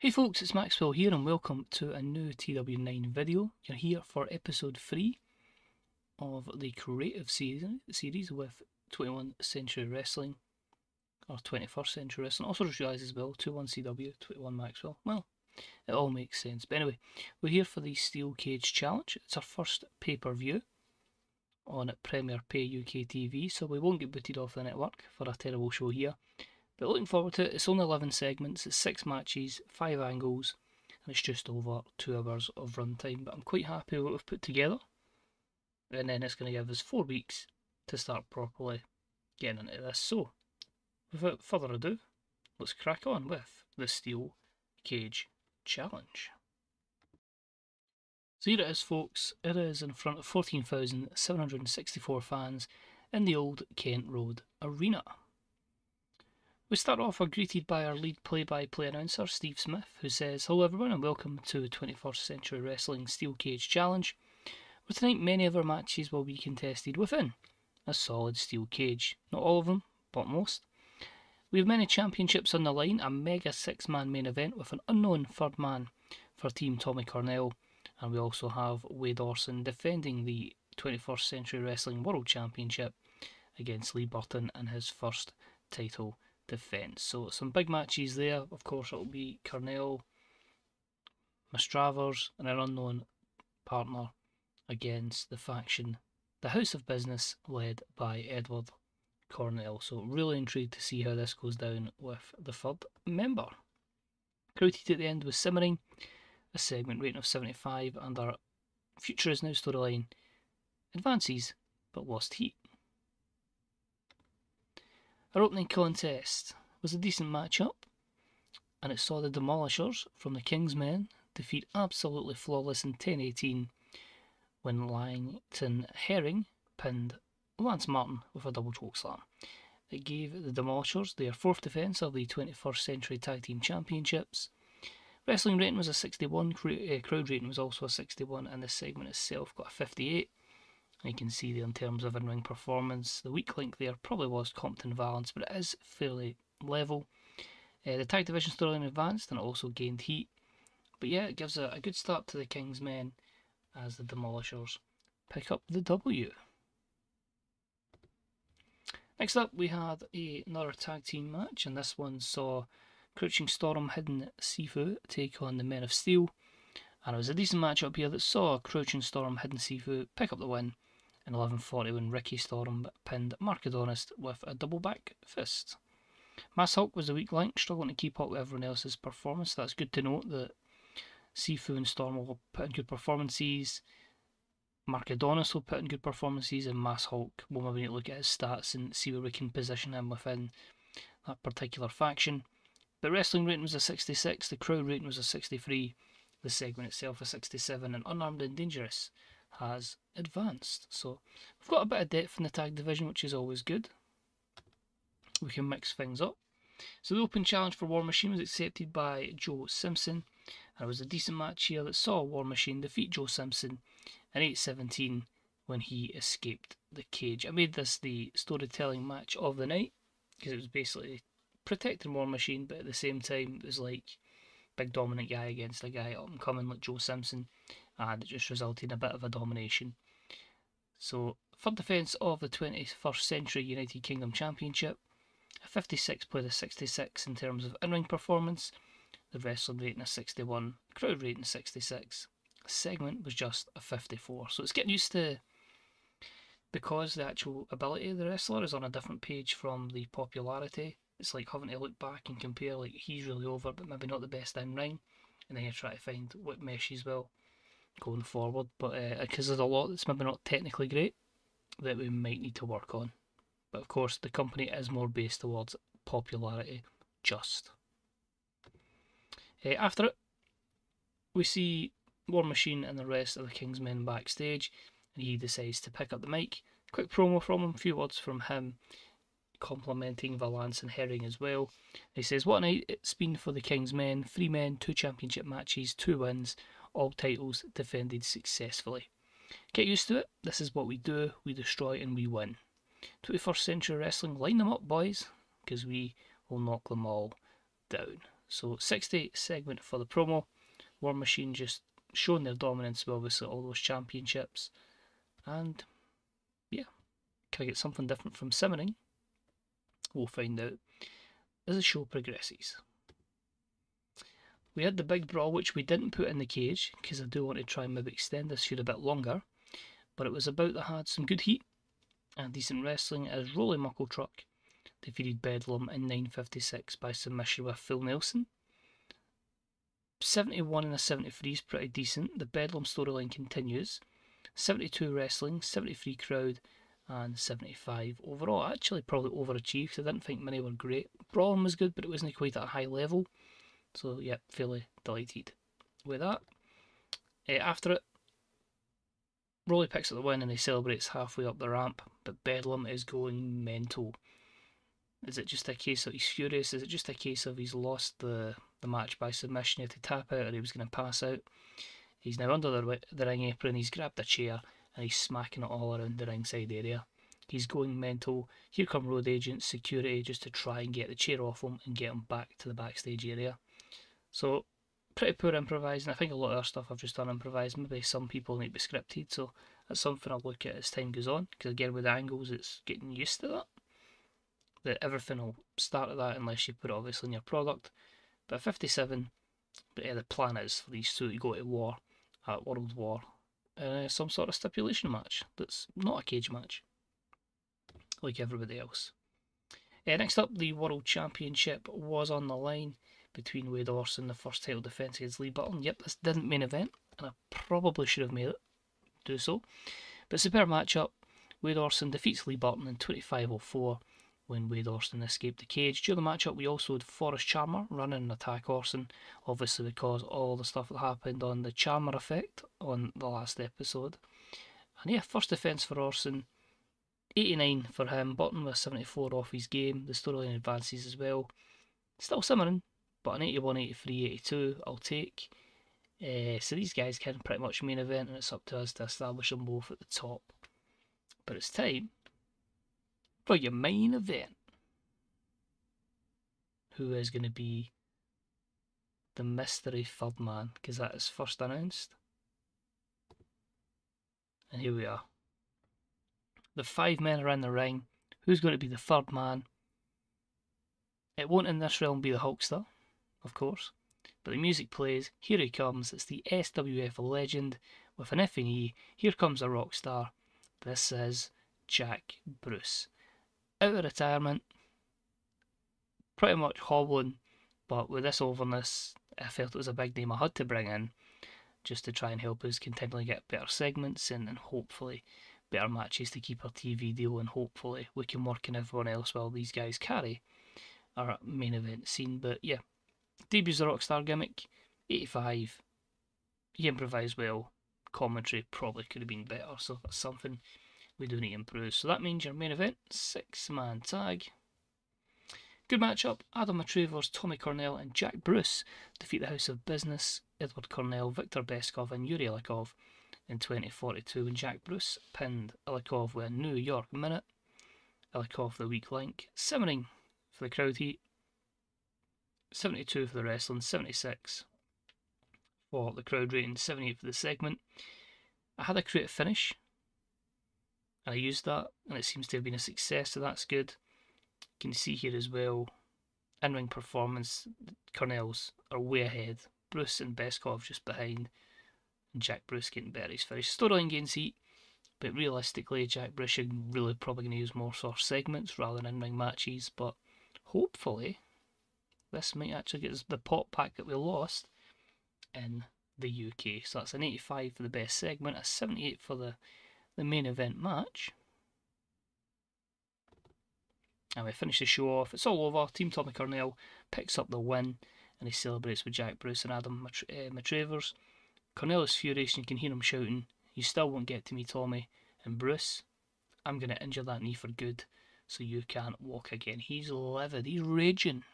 Hey folks, it's Maxwell here and welcome to a new TW9 video. You're here for episode 3 of the creative series with 21st Century Wrestling, or 21st Century Wrestling. Also realised as well, 21CW, 21 Maxwell. Well, it all makes sense. But anyway, we're here for the Steel Cage Challenge. It's our first pay-per-view on Premier Pay UK TV, so we won't get booted off the network for a terrible show here. But looking forward to it. It's only 11 segments, it's 6 matches, 5 angles, and it's just over 2 hours of runtime. But I'm quite happy with what we've put together. And then it's going to give us 4 weeks to start properly getting into this. So, without further ado, let's crack on with the Steel Cage Challenge. So here it is, folks. It is in front of 14,764 fans in the old Kent Road Arena. We start off, we're greeted by our lead play by play announcer, Steve Smith, who says, Hello everyone and welcome to 21st Century Wrestling Steel Cage Challenge, where tonight many of our matches will be contested within a solid steel cage. Not all of them, but most. We have many championships on the line, a mega six man main event with an unknown third man for Team Tommy Cornell, and we also have Wade Orson defending the 21st Century Wrestling World Championship against Lee Burton in his first title defence. So some big matches there. Of course, it'll be Cornell, Matravers, and an unknown partner against the faction, the House of Business, led by Edward Cornell. So really intrigued to see how this goes down with the third member. Crowded at the end was Simmering, a segment rating of 75, and our future is now storyline advances but lost heat. Our opening contest was a decent matchup, and it saw the Demolishers from the Kingsmen defeat absolutely flawless in 10-18 when Langton Herring pinned Lance Martin with a double choke slam. It gave the Demolishers their fourth defence of the 21st Century Tag Team Championships. Wrestling rating was a 61, uh, crowd rating was also a 61, and the segment itself got a 58. You can see there in terms of in-ring performance. The weak link there probably was Compton Valance, but it is fairly level. Uh, the tag division storyline advanced and it also gained heat. But yeah, it gives a, a good start to the King's Men as the Demolishers pick up the W. Next up, we had a, another tag team match, and this one saw Crouching Storm Hidden Sifu take on the Men of Steel. And it was a decent match up here that saw Crouching Storm Hidden Sifu pick up the win in 1140 when Ricky Storm pinned Mark Adonis with a double back fist. Mass Hulk was the weak link, struggling to keep up with everyone else's performance. That's good to note that Sifu and Storm will put in good performances. Mark Adonis will put in good performances, and Mass Hulk will maybe need to look at his stats and see where we can position him within that particular faction. The wrestling rating was a 66, the crowd rating was a 63, the segment itself a 67, and Unarmed and Dangerous has advanced. So we've got a bit of depth in the tag division, which is always good. We can mix things up. So the open challenge for War Machine was accepted by Joe Simpson, and it was a decent match here that saw War Machine defeat Joe Simpson in 8-17 when he escaped the cage. I made this the storytelling match of the night because it was basically protecting War Machine, but at the same time it was like big dominant guy against a guy up and coming like Joe Simpson, uh, and it just resulted in a bit of a domination. So, for defence of the 21st Century United Kingdom Championship, a 56 played a 66 in terms of in ring performance, the wrestling rating a 61, crowd rating 66. The segment was just a 54. So it's getting used to because the actual ability of the wrestler is on a different page from the popularity. It's like having to look back and compare, like he's really over, but maybe not the best in ring, and then you try to find what meshes well going forward. But because uh, there's a lot that's maybe not technically great that we might need to work on. But of course, the company is more based towards popularity, just. Uh, after it, we see War Machine and the rest of the King's Men backstage, and he decides to pick up the mic. Quick promo from him, a few words from him, complimenting Valance and Herring as well. He says, What a night it's been for the King's Men. Three men, two championship matches, two wins, all titles defended successfully. Get used to it. This is what we do. We destroy and we win. 21st Century Wrestling, line them up, boys, because we will knock them all down. So 60 segment for the promo. War Machine just showing their dominance with obviously all those championships. And yeah, can I get something different from Simmering? We'll find out as the show progresses. We had the big brawl, which we didn't put in the cage because I do want to try and maybe extend this here a bit longer. But it was about that had some good heat and decent wrestling as Rolly Muckle Truck defeated Bedlam in 9.56 by submission with full nelson. 71 and a 73 is pretty decent. The Bedlam storyline continues. 72 wrestling, 73 crowd, and 75 overall. Actually, probably overachieved. I didn't think many were great. Brawling was good, but it wasn't quite at a high level. So, yeah, fairly delighted with that. Uh, after it, Rolly picks up the win and he celebrates halfway up the ramp, but Bedlam is going mental. Is it just a case of he's furious? Is it just a case of he's lost the, the match by submission? He had to tap out or he was going to pass out. He's now under the, the ring apron, he's grabbed a chair and he's smacking it all around the ringside area. He's going mental. Here come road agents, security, just to try and get the chair off him and get him back to the backstage area. So, pretty poor improvising. I think a lot of our stuff I've just done improvised. Maybe some people need to be scripted, so that's something I'll look at as time goes on. Because again, with angles, it's getting used to that that everything will start at that unless you put it obviously in your product. But 57, but yeah, the plan is for these two to go to war at World War uh, some sort of stipulation match that's not a cage match, like everybody else. Uh, next up, the World Championship was on the line between Wade Orson, the first title defence against Lee Burton. Yep, this didn't main event, and I probably should have made it do so. But superb matchup. Wade Orson defeats Lee Burton in 25.04 when Wade Orson escaped the cage. During the matchup, we also had Forrest Charmer running and attack Orson, obviously because all the stuff that happened on the Charmer effect on the last episode. And yeah, first defence for Orson, 89 for him, Burton with 74 off his game. The storyline advances as well. Still simmering, but an 81, 83, 82 I'll take. Uh, so these guys can pretty much main event, and it's up to us to establish them both at the top. But it's time for your main event. Who is going to be the mystery third man? Because that is first announced. And here we are. The five men are in the ring. Who's going to be the third man? It won't in this realm be the Hulkster, of course. But the music plays. Here he comes. It's the SWF legend with an F and E. Here comes a rock star. This is Jack Bruce out of retirement, pretty much hobbling, but with this overness, I felt it was a big name I had to bring in just to try and help us continually get better segments and, and hopefully better matches to keep our TV deal and hopefully we can work in everyone else while these guys carry our main event scene. But yeah, debuts the Rockstar gimmick, 85. He improvised well. Commentary probably could have been better, so that's something we do need to improve. So that means your main event, six man tag. Good matchup. Adam Matravers, Tommy Cornell, and Jack Bruce defeat the House of Business, Edward Cornell, Victor Beskov, and Yuri Ilikov in 2042 when Jack Bruce pinned Ilikov with a New York minute. Ilikov the weak link. Simmering for the crowd heat. 72 for the wrestling, 76 for the crowd rating, 78 for the segment. I had a creative finish I used that and it seems to have been a success, so that's good. You can see here as well, in ring performance, Cornell's are way ahead. Bruce and Beskov just behind, and Jack Bruce getting better. He's finished. Storyline gains heat, but realistically, Jack Bruce is really probably going to use more of segments rather than in ring matches. But hopefully, this might actually get us the pop pack that we lost in the UK. So that's an 85 for the best segment, a 78 for the the main event match. And we finish the show off. It's all over. Team Tommy Cornell picks up the win and he celebrates with Jack Bruce and Adam uh, Matravers. Cornell is furious and you can hear him shouting, You still won't get to me, Tommy. And Bruce, I'm going to injure that knee for good so you can't walk again. He's livid, he's raging.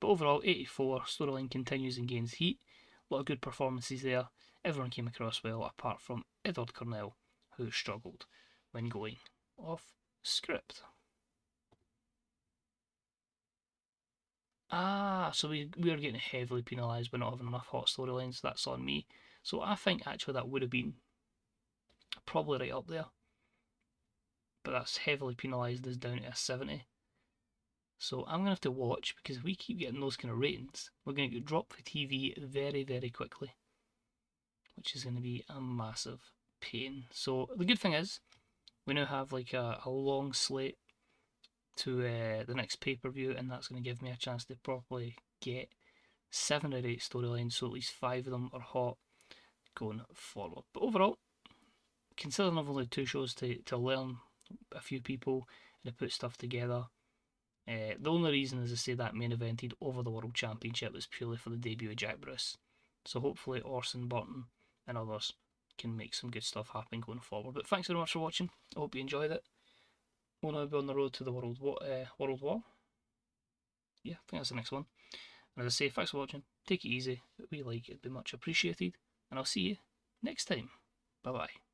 But overall, 84, storyline continues and gains heat. A lot of good performances there. Everyone came across well apart from Edward Cornell who struggled when going off script. Ah, so we we are getting heavily penalised by not having enough hot storylines. That's on me. So I think actually that would have been probably right up there. But that's heavily penalised as down to a 70. So I'm going to have to watch because if we keep getting those kind of ratings, we're going to get dropped for TV very, very quickly. Which is going to be a massive pain. So the good thing is, we now have like a, a long slate to uh, the next pay-per-view and that's going to give me a chance to properly get seven or eight storylines so at least five of them are hot going forward. But overall, considering I've only two shows to, to learn a few people and to put stuff together, uh, the only reason, as I say, that main evented over the World Championship was purely for the debut of Jack Bruce. So hopefully Orson Burton and others can make some good stuff happen going forward. But thanks very much for watching. I hope you enjoyed it. We'll now be on the road to the World War. Uh, World War. Yeah, I think that's the next one. And as I say, thanks for watching. Take it easy. We like it. It'd be much appreciated. And I'll see you next time. Bye bye.